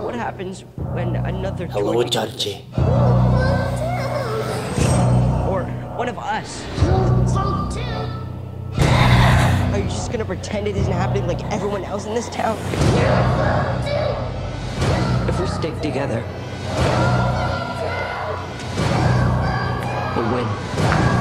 What happens when another Hello, toy Georgie. or one of us? Float, float too. Are you just gonna pretend it isn't happening like everyone else in this town? If we stick together, we'll win.